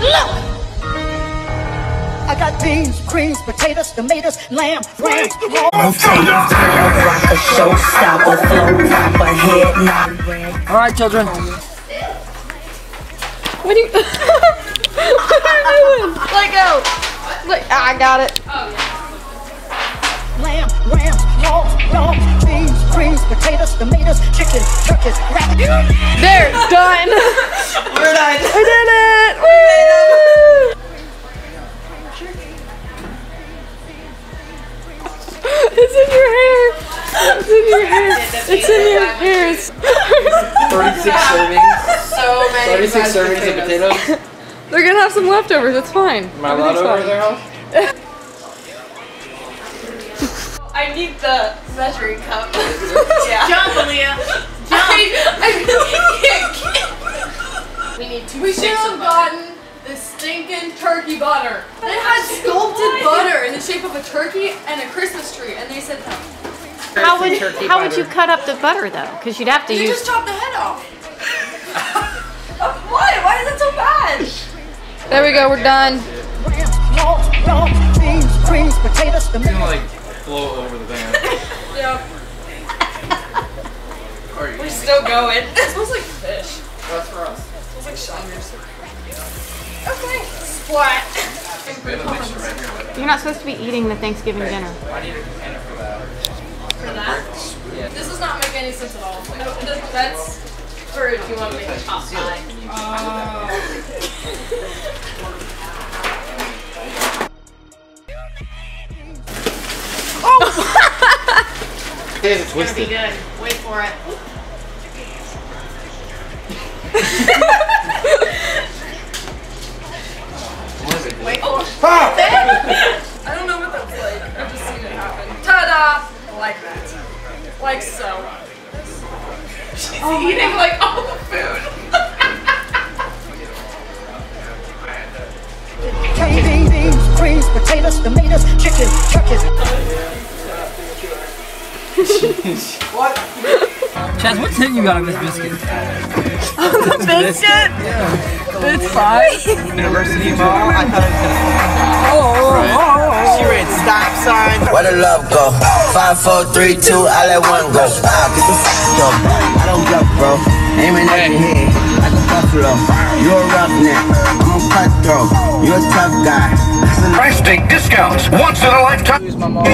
Look! I got beans, greens, potatoes, tomatoes, lamb, ram, Rock a showstopper, flow topper, head nod. All right, children. What are you? what are you doing? Let go. Let, I got it. lamb, ram, raw, raw, It's in your hair. It's in your hair. It's in your hair. It's- 36 servings. So many 36 servings of potatoes. They're gonna have some leftovers. It's fine. Am I allowed over their house? I need the measuring cup. yeah. Jump, Aaliyah. Jump. I, I really can't. We need two We should have gotten the stinking turkey butter. They had sculpted butter in the shape of a turkey and a Christmas tree, and they said, How would how would you cut up the butter though? Because you'd have to "You use. just chop the head off." Of what? Why is it so bad? There we go. We're done. Ram, raw, raw, beans, greens, potatoes, It's gonna like float over the van. Yeah. We're still going. It smells like fish. That's for us. It smells like shiners. Okay. Splat. We have a mixture right here. but You're not supposed to be eating the Thanksgiving dinner. I need a container for that. For that? This does not make any sense at all. That's for if you want to make a top pie. Oh. It's twisted. good. Wait for it. What is it? Oh. I don't know what that's like. I've just seen it happen. Ta-da! Like that. Like so. She's eating like all the food. Beans, beans, greens, potatoes, tomatoes, chicken, turkeys. What? Chaz, what tint you got on this biscuit? Biscuit. It's fine. University Mall. I thought it was gonna. Oh. She read stop signs. Where the love go? Five, four, three, two, I let one go. Wow, get the fuck up. I don't bluff, bro. Aiming at your head like a buffalo. You're a roughneck, I'm a cutthroat. You're a tough guy. Price take discounts once in a lifetime. Use my mom.